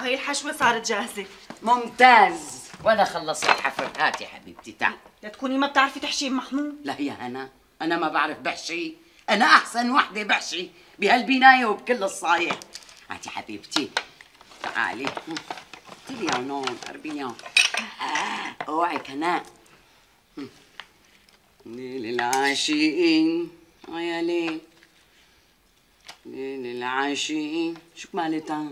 وهي الحشوة صارت جاهزة. ممتاز. وأنا خلصت الحفر هاتي حبيبتي تعال. لا تكوني ما بتعرفي تحشي محمود لا يا هنا أنا ما بعرف بحشي. أنا أحسن وحدة بحشي بهالبناية وبكل الصايع. هاتي حبيبتي. تعالي. تليانون اربيان آه، اوعك هناء ليل العاشقين. آه يا ليل. ليل العاشقين. شو مالتها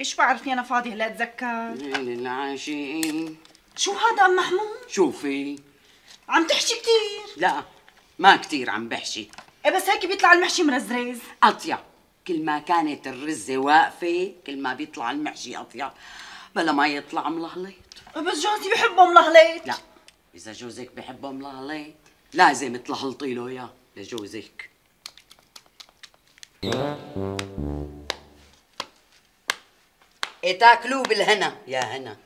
إيش بعرفي أنا فاضي هلا أتذكر. ليل العاشقين. شو هذا أم محمود؟ شوفي. عم تحشي كثير لا ما كتير عم بحشي. إيه بس هيك بيطلع المحشي مرزرز. أطيب. كل ما كانت الرزة واقفة كل ما بيطلع المحشي أطيب. بلا ما يطلع ملهليط. إيه بس جوزي بحبه ملهليت لا إذا جوزك بحبه ملهليط لازم تلهلطي له إياه لجوزك. تاكلوه بالهنا. يا هنا.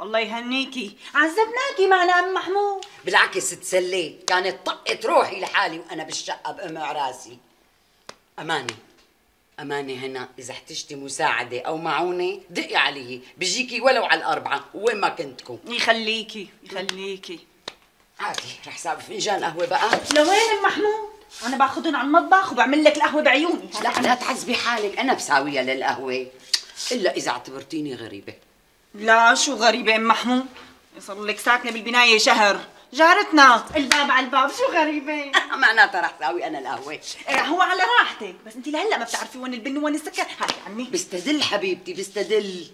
الله يهنيكي. عذبناكي معنا أم محمود. بالعكس تسليت كانت طقت روحي لحالي وأنا بالشقة بقمع راسي. أماني. أماني هنا. إذا احتجتي مساعدة أو معونة دقي علي. بيجيكي ولو على الأربعة. وين ما كنتكم. يخليكي. يخليكي. عادي. رح ساوي فنجان قهوة بقى. لوين أم محمود؟ أنا باخذهم على المطبخ وبعمل لك القهوة بعيوني. لا لا تعذبي حالك أنا بساويها للقهوة. إلا إذا اعتبرتيني غريبة. لا شو غريبة أم محمود؟ صار لك ساكنة بالبناية شهر. جارتنا. الباب على الباب شو غريبة؟ معناتها رح ساوي أنا القهوة. إيه هو على راحتك. بس انت لهلا ما بتعرفي وين البن وين السكر. هاي عمي بستدل حبيبتي بستدل.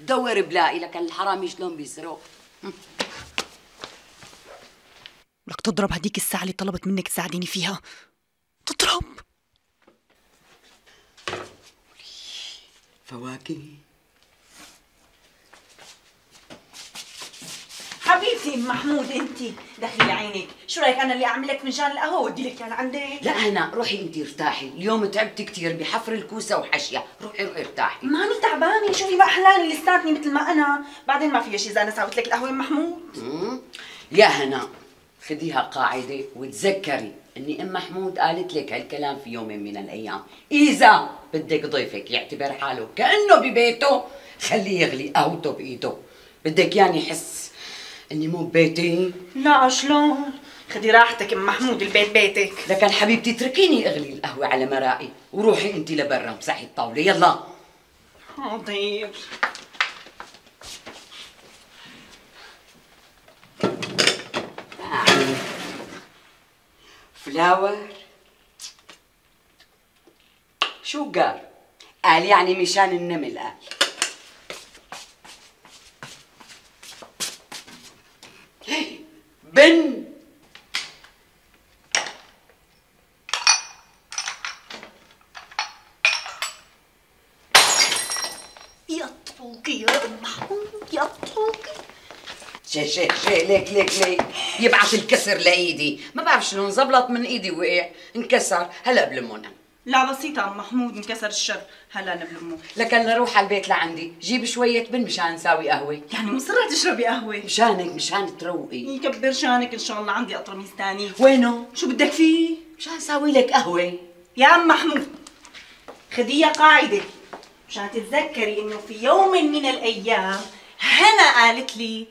دور بلاقي لك الحرامي شلون بيسرق لك تضرب هديك الساعة اللي طلبت منك تساعديني فيها؟ تضرب. فواكه. حبيبتي محمود انت دخلي عينك شو رأيك أنا اللي اعمل لك فنجان القهوة وأدي لك اياه لعندك لا هنا روحي انت ارتاحي. اليوم تعبتي كثير بحفر الكوسة وحشيها روحي روحي ارتاحي. ماني تعبانة. شوفي بقى حلاني لساتني مثل ما أنا. بعدين ما فيها شي اذا أنا ساويت لك القهوة ام محمود. يا هنا خديها قاعدة وتذكري. إني إم محمود قالت لك هالكلام في يوم من الأيام. إذا بدك ضيفك يعتبر حاله كأنه ببيته خليه يغلي قهوته بإيده. بدك يعني يحس إني مو ببيتي؟ لا شلون؟ خدي راحتك إم محمود البيت بيتك. لكن حبيبتي اتركيني أغلي القهوة على مرائي وروحي انت لبرا امسحي الطاوله يلا. حاضر. فلاور شو قال؟ قال يعني مشان النمل قال هي، بن يطوقي يا ام محمود يطوقي شي شي شي ليك ليك ليك. يبعث الكسر لإيدي. ما بعرف شلون زبلط من إيدي وقع. انكسر. هلا بلمونا. لا بسيطة أم محمود انكسر الشر. هلا نبلمه لكن لروح على البيت لعندي. جيب شوية بن مشان نساوي قهوة. يعني مصرة تشربي قهوة؟ مشانك مشان تروقي. يكبر شانك إن شاء الله. عندي اطرميز تاني. وينه؟ شو بدك فيه؟ مشان اساوي لك قهوة. يا أم محمود خديها قاعدة. مشان تتذكري إنه في يوم من الأيام هنا قالت لي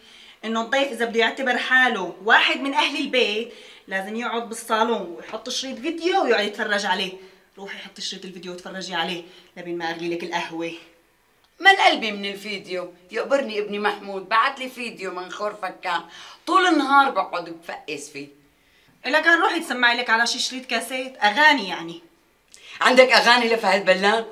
إنه الضيف إذا بده يعتبر حاله واحد من أهل البيت لازم يقعد بالصالون ويحط شريط فيديو ويقعد يتفرج عليه. روحي حطي شريط الفيديو وتفرجي عليه لبين ما أغلي لك القهوة. من قلبي من الفيديو؟ يقبرني ابني محمود بعت لي فيديو من خور فكان. طول النهار بقعد بفقس فيه. إلا كان روحي تسمعي لك على شي شريط كاسيت؟ أغاني يعني. عندك أغاني لفهد بلان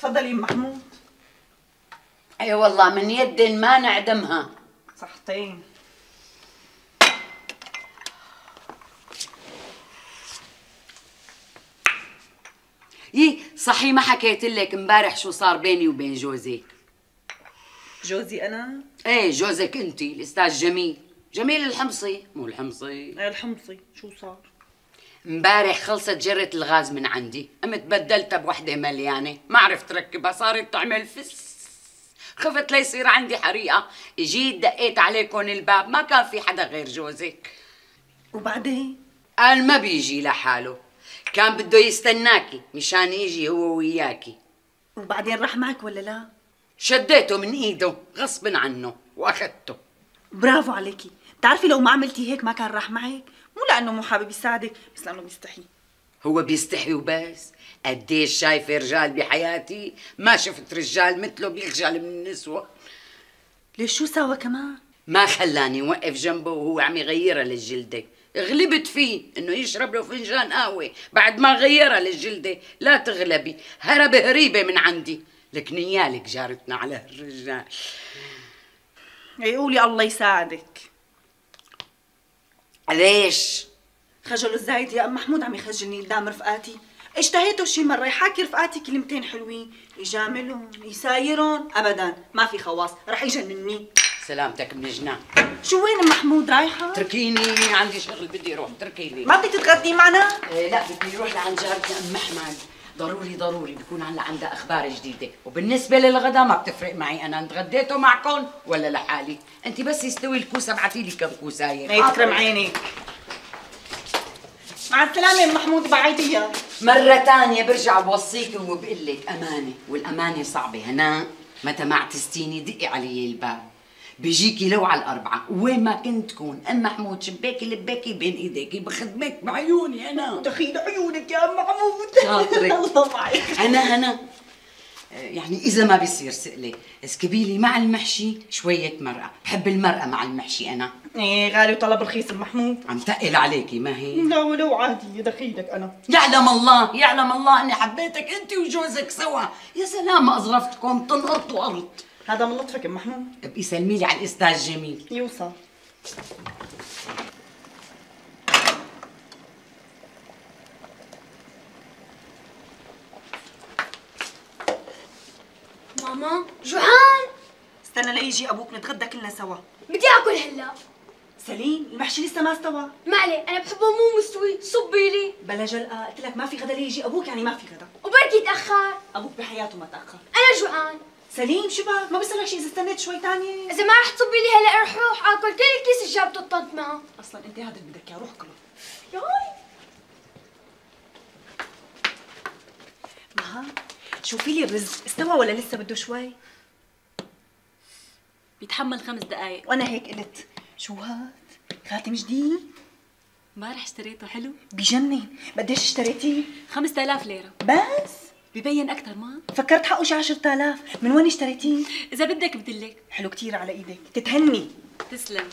تفضلي ام محمود. أي والله من يد ما نعدمها. صحتين. يي صحي ما حكيت لك امبارح شو صار بيني وبين جوزك جوزي أنا؟ إيه جوزك انت الأستاذ جميل. جميل الحمصي. مو الحمصي. الحمصي. شو صار؟ امبارح خلصت جرة الغاز من عندي قمت بدلتها بوحدة مليانة ما عرفت ركبها صارت تعمل فس. خفت ليصير عندي حريقة. اجيت دقيت عليكم الباب ما كان في حدا غير جوزك. وبعدين؟ قال ما بيجي لحاله. كان بده يستناكي مشان يجي هو وياكي. وبعدين راح معك ولا لا؟ شديته من ايده غصب عنه وأخذته. برافو عليكي. بتعرفي لو ما عملتي هيك ما كان راح معك؟ مو لأنه مو حابب يساعدك بس لأنه بيستحي. هو بيستحي وبس. قديش شايفه رجال بحياتي؟ ما شفت رجال مثله بيخجل من النسوة. ليش شو سوا كمان؟ ما خلاني وقف جنبه وهو عم يغيرها للجلدة. غلبت فيه إنه يشرب له فنجان قهوة بعد ما غيرها للجلدة. لا تغلبي هرب هريبة من عندي. لك نيالك جارتنا على الرجال. قولي الله يساعدك. ليش؟ خجله الزايد يا أم محمود عم يخجلني قدام رفقاتي. اشتهيته شي مرة يحاكي رفقاتي كلمتين حلوين. يجاملهم يسايرهم ابدا ما في خواص. رح يجنني. سلامتك من جنان شو وين أم محمود رايحة؟ اتركيني عندي شغل بدي أروح اتركيني ما بدك تتغدي معنا؟ إيه لا بدي أروح لعند جارتي أم محمد. ضروري ضروري بكون هلا عندها أخبار جديدة. وبالنسبة للغدا ما بتفرق معي أنا تغديته معكم ولا لحالي؟ أنت بس يستوي الكوسة ابعتي لي كم كوسايه هي. تكرم عينك مع أم محمود بعيديها مرة تانية برجع بوصيك وبقول لك أمانة والأمانة صعبة هنا. متى ما اعتزتيني دقي علي الباب. بيجيكي لو على الأربعة. وين ما كنت تكون. أم محمود شباكي لباكي بين إيديكي بخدمك بعيوني أنا. دخيل عيونك يا ام محمود. شاطرك. الله معك أنا هنا يعني إذا ما بيصير سئلة اسكبي لي مع المحشي شوية مرقة بحب المرقة مع المحشي أنا. إيه غالي وطلب رخيص محمود. عم تقل عليكي ما هي؟ لا ولو عادي دخيلك أنا. يعلم الله يعلم الله إني حبيتك انت وجوزك سوا. يا سلام ما أظرفتكم تنقرطوا ارض هذا من لطفك أم محمود؟ ابقي سلمي لي على الأستاذ جميل. يوصل. ماما جوعان. استنى ليجي أبوك نتغدى كلنا سوا. بدي آكل هلا. سليم المحشي لسه ما استوى. ما عليه أنا بحبه مو مستوي صبي لي. بلا جلقة. قلت لك ما في غدا ليجي أبوك يعني ما في غدا. وبركي تاخر أبوك بحياته ما تأخر. أنا جوعان. سليم شو بك ما بصير لك شيء إذا استنيت شوي تانية إذا ما رح تصبي لي هلا رح روح اكل كل الكيس اللي جابته الطنط معه أصلا أنت هذا اللي بدك إياه روح كله. ياي. مها شوفي لي الرز استوى ولا لسه بده شوي؟ بيتحمل خمس دقايق. وأنا هيك قلت. شو هاد؟ خاتم جديد؟ امبارح اشتريته حلو؟ بجنن. قديش اشتريتيه. 5000 ليرة. بس؟ ببين أكثر ما؟ فكرت حقه شي 10000 من وين اشتريتيه؟ إذا بدك بدلك. حلو كتير على إيدك. تتهني. تسلم.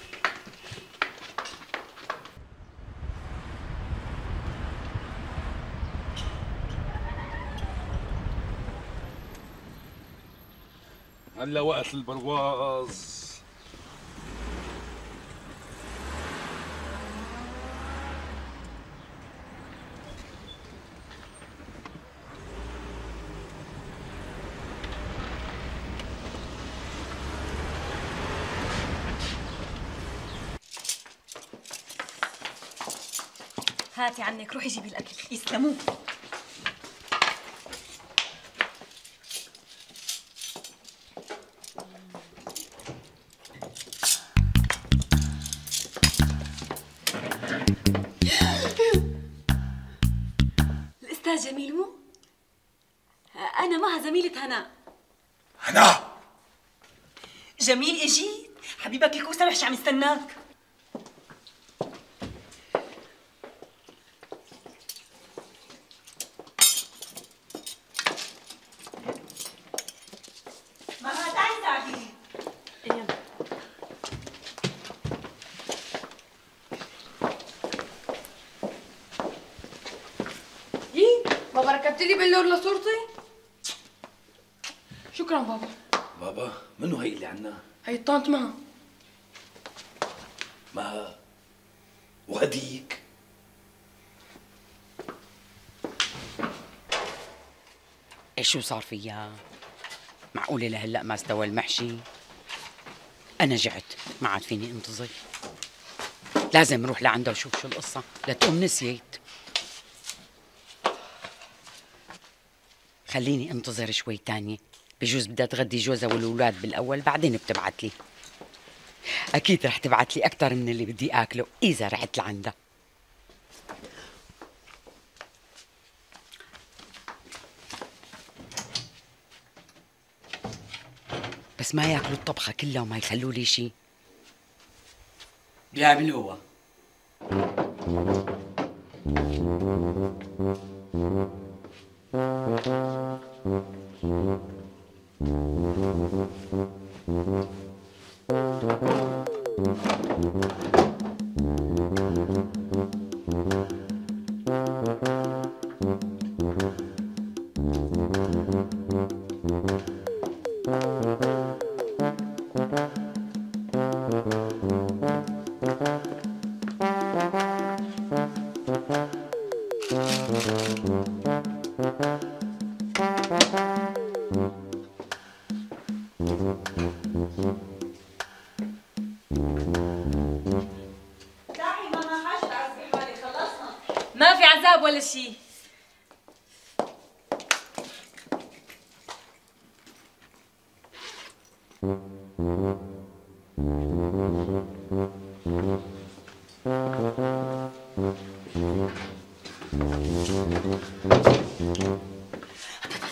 هلا وقت البرواز. هاتي عنك روحي جيبي الأكل. يسلموا الأستاذ جميل مو؟ أنا مها زميلة هناء هنا؟ جميل إجيت. حبيبك الكوسه رح عم يستناك ماما تعي ساعديني يلا إيه بابا ركبت لي بلور لصورتي شكرا بابا بابا منو هي اللي عنا هي الطنط معها ما وهديك إيش شو صار فيها معقولة لهلأ ما استوى المحشي؟ أنا جعت ما عاد فيني انتظر. لازم أروح لعندها وشوف شو القصة لتقوم نسيت. خليني انتظر شوي تانية. بجوز بدها تغدي جوزها والولاد بالأول بعدين بتبعت لي. أكيد رح تبعت لي أكثر من اللي بدي آكله إذا رحت لعندها. بس ما ياكلوا الطبخة كلها وما يخلوا لي شيء بيعملوها شيء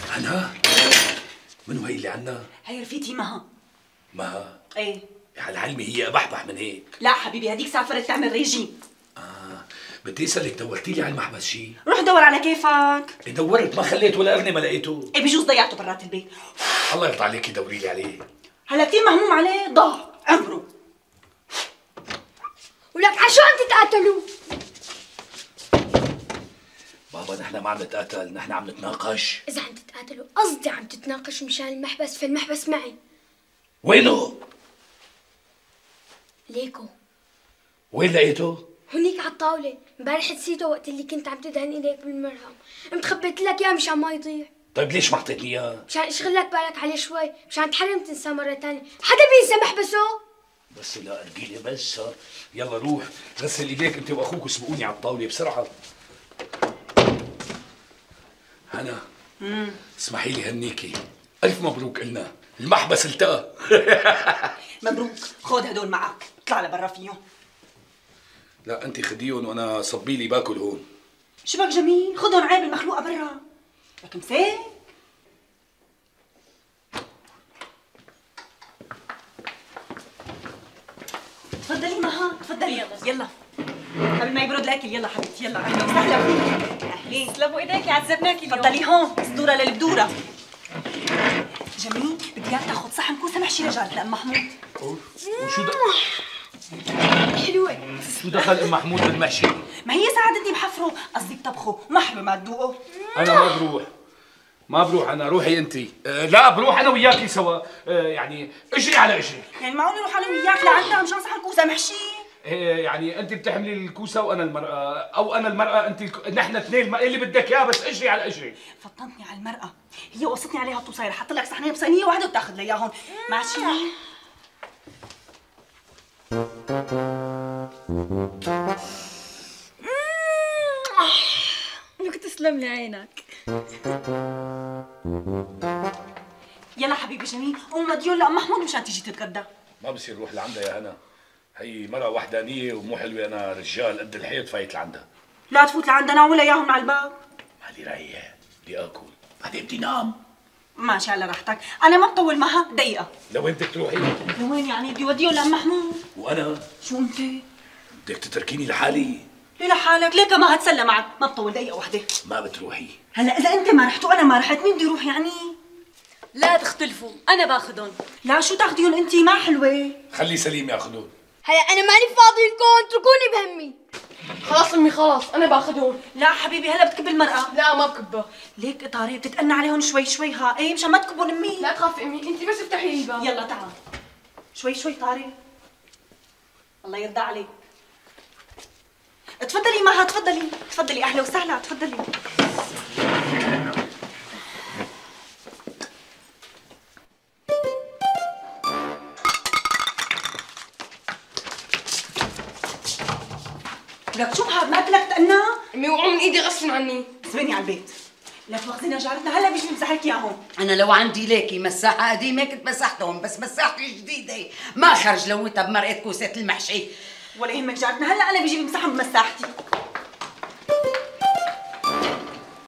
هنا منو هي اللي عنا؟ هي رفيقتي مها ما إيه. على علمي هي أبحبح من هيك. لا حبيبي هديك سافرت تعمل ريجيم. بدي أسألك دورتي لي على المحبس شيء روح دور على كيفك. دورت ما خليت ولا قرني ما لقيته. إيه بجوز ضيعته برات البيت. الله يرضى عليكي دوري لي عليه. هلا كثير مهموم عليه ضاع عمره. ولك عشو عم تتقاتلوا؟ بابا نحن ما عم نتقاتل نحن عم نتناقش. إذا عم تتقاتلوا قصدي عم تتناقش مشان المحبس في المحبس معي. وينه؟ ليكو. وين لقيته؟ هونيك على الطاولة. امبارح نسيته وقت اللي كنت عم تدهن ايديك بالمرهم. قمت خبيت لك إياه مشان ما يضيع. طيب ليش ما أعطيتني إياه؟ مشان اشغل لك بالك عليه شوي؟ مشان تحرم تنساه مرة تانية. حدا بينسى محبسه بس لا ارجيلي بس. ها. يلا روح غسل إيديك أنت وأخوك وسبقوني على الطاولة بسرعة. هنا. اسمحي لي هنيكي ألف مبروك قلنا المحبس التقى مبروك. خذ هدول معك. اطلع لبرا فيهم. لا أنت خديهم وأنا صبي لي باكل هون. شبك جميل خذهم عيب المخلوقة برا. لك مسك تفضلي مها تفضلي. يلا. يلا. قبل ما يبرد الأكل. يلا حبيبتي يلا. أهلا وسهلا فيك أهلين. تسلموا إيديك عذبناكي اليوم. تفضلي هون. صدوره للبدورة. جميل بدي إياك تاخذ صحن كوسة محشي رجعت لام محمود. وشو د... حلوة. شو دخل أم محمود بالمحشي؟ ما هي ساعات انت محفره قصدي بطبخه ما حلو ما تذوقه أنا ما بروح. ما بروح. أنا روحي أنت. أه لا بروح أنا وياكي سوا. أه يعني اجري على اجري. يعني معقول نروح أنا وياك لعندها مشان صحن كوسه محشي. إيه يعني أنت بتحملي الكوسة وأنا المرأة. أو أنا المرأة. أنت الك... نحن اثنين الم... اللي بدك إياه بس اجري على اجري. فطنتني على المرأة. هي وصتني عليها توصير حط لك صحنين بصينية واحدة وتأخذ لي اياهم ماشي لك تسلم لي عينك. يلا حبيبي جميل قوم مديون لأم محمود مشان تيجي تتغدى. ما بصير روح لعندها يا هنا. هي مرة وحدانية ومو حلوة. أنا رجال قد الحيط فايت لعندها. لا تفوت لعندنا ولا إياهم على الباب. مالي رايح بدي آكل. بعدين بدي نام. ماشي على راحتك. أنا ما بطول معها. دقيقة. لوين بدك تروحي لوين يعني؟ بدي وديهم لأم محمود. وأنا؟ شو أنت؟ بدك تتركيني لحالي؟ ليه لحالك. ليك ما هتسلى معك. ما بطول. دقيقة واحدة ما بتروحي. هلا إذا أنت ما رحت وأنا ما رحت مين بده يروح يعني؟ لا تختلفوا. أنا باخذهم لا شو تاخديهم أنت ما حلوة. خلي سليم ياخذون هلا أنا ماني فاضي لكم اتركوني بهمي. خلاص أمي خلاص أنا باخذهم. لا حبيبي هلا بتكب المرأة. لا ما بكبه ليك طارق بتتأنى عليهم شوي شوي ها. إيه مشان ما تكبون أمي. لا تخافي أمي انت بس افتحي لي الباب. يلا تعال. شوي شوي طارق الله يرضى عليك. تفضلي معها تفضلي. تفضلي أهلا وسهلا تفضلي. لك شو هاد ما قلت لك تأنى امي وقعوا من إيدي غصب عني. زبني على البيت. لا تواخذينا جارتنا هلا بيجي بمسح لك إياهم. أنا لو عندي ليكي مساحة قديمه كنت مسحتهم بس مساحتي جديدة. ما خرج لوتها بمرقه كوسة المحشي. ولا يهمك جارتنا هلا أنا بيجي بمسحهم بمساحتي.